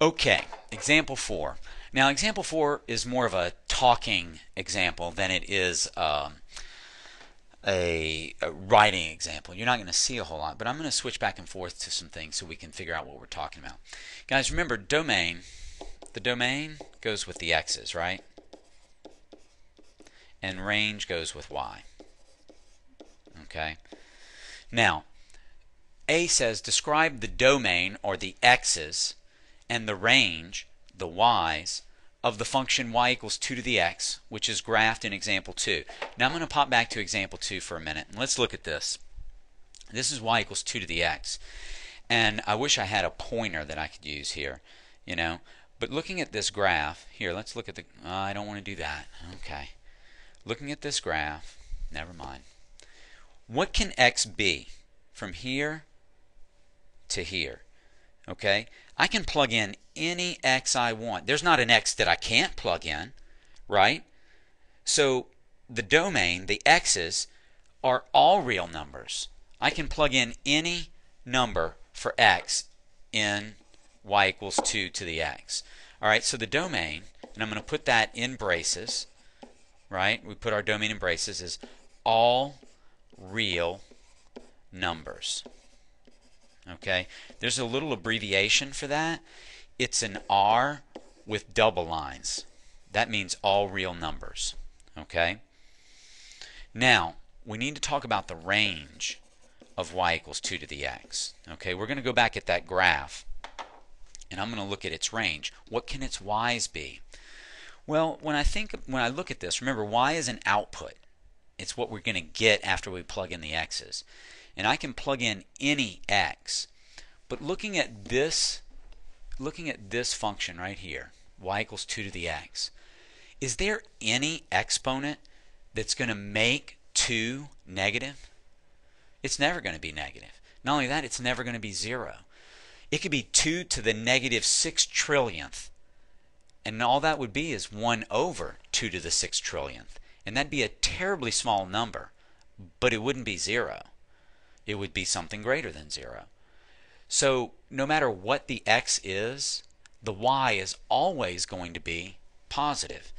Okay, example 4. Now example 4 is more of a talking example than it is um, a, a, writing example. You're not going to see a whole lot, but I'm going to switch back and forth to some things so we can figure out what we're talking about. Guys, remember domain, the domain goes with the x's, right? And range goes with y. Okay? Now, A says describe the domain or the x's and the range, the y's, of the function y equals 2 to the x, which is graphed in example 2. Now I'm going to pop back to example 2 for a minute, and let's look at this. This is y equals 2 to the x. And I wish I had a pointer that I could use here, you know. But looking at this graph, here, let's look at the, oh, I don't want to do that. Okay. Looking at this graph, never mind. What can x be from here to here? Okay, I can plug in any x I want. There's not an x that I can't plug in, right? So the domain, the x's, are all real numbers. I can plug in any number for x in y equals 2 to the x. All right, so the domain, and I'm going to put that in braces, right? We put our domain in braces is all real numbers. Okay, there's a little abbreviation for that. It's an R with double lines. That means all real numbers. Okay. Now we need to talk about the range of y equals 2 to the x. Okay, we're going to go back at that graph and I'm going to look at its range. What can its y's be? Well, when I think when I look at this, remember y is an output. It's what we're going to get after we plug in the x's and I can plug in any x. But looking at this looking at this function right here, y equals 2 to the x, is there any exponent that's going to make 2 negative? It's never going to be negative. Not only that, it's never going to be 0. It could be 2 to the negative 6 trillionth. And all that would be is 1 over 2 to the 6 trillionth. And that'd be a terribly small number, but it wouldn't be 0 it would be something greater than 0. So no matter what the x is, the y is always going to be positive.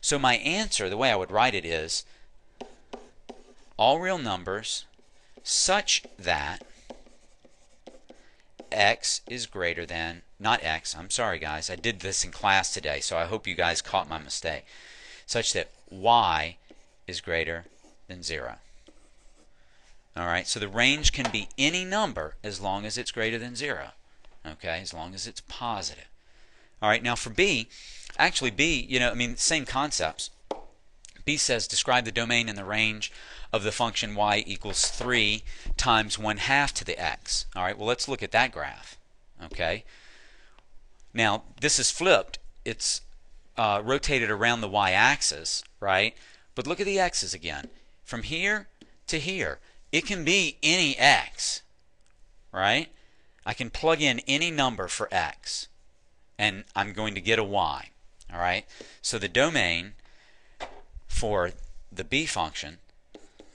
So my answer, the way I would write it is all real numbers such that x is greater than, not x, I'm sorry guys, I did this in class today, so I hope you guys caught my mistake, such that y is greater than 0. All right, so the range can be any number as long as it's greater than 0. Okay, as long as it's positive. All right, now for B, actually B, you know, I mean, same concepts. B says describe the domain and the range of the function y equals 3 times 1 half to the x. All right, well, let's look at that graph. Okay, now this is flipped. It's uh, rotated around the y-axis, right? But look at the x's again. From here to here, it can be any x, right? I can plug in any number for x, and I'm going to get a y, all right? So the domain for the b function,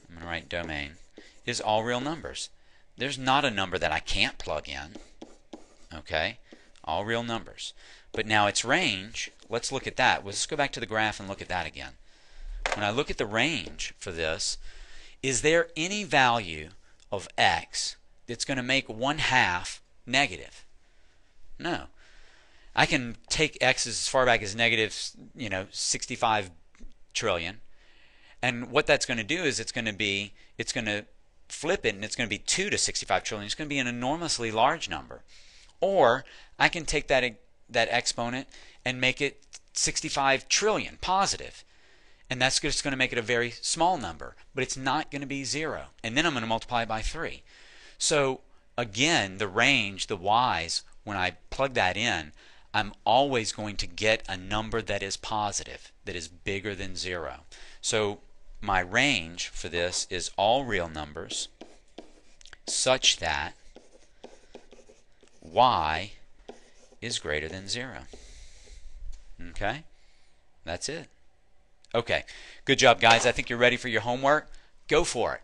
I'm going to write domain, is all real numbers. There's not a number that I can't plug in, okay? All real numbers. But now its range, let's look at that. Let's go back to the graph and look at that again. When I look at the range for this, is there any value of x that's going to make 1 half negative? No. I can take x as far back as negative, you know, 65 trillion. And what that's going to do is it's going to be, it's going to flip it and it's going to be 2 to 65 trillion. It's going to be an enormously large number. Or I can take that, that exponent and make it 65 trillion positive and that's just going to make it a very small number, but it's not going to be 0. And then I'm going to multiply by 3. So again, the range, the y's, when I plug that in, I'm always going to get a number that is positive, that is bigger than 0. So my range for this is all real numbers such that y is greater than 0. Okay? That's it. Okay, good job, guys. I think you're ready for your homework. Go for it.